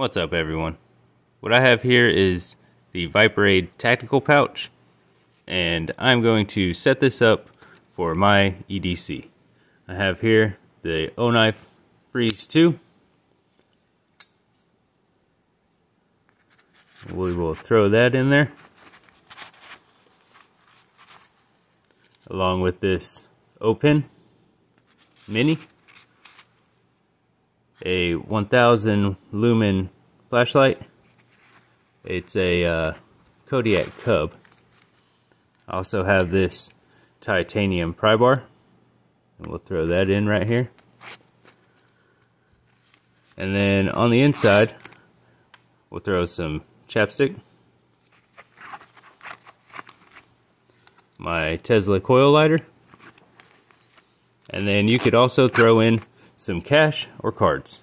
What's up everyone? What I have here is the Viperade tactical pouch and I'm going to set this up for my EDC. I have here the O-Knife Freeze 2. We will throw that in there. Along with this O-Pen Mini a 1000 lumen flashlight. It's a uh, Kodiak Cub. I also have this titanium pry bar. And we'll throw that in right here. And then on the inside, we'll throw some chapstick. My Tesla coil lighter. And then you could also throw in some cash or cards.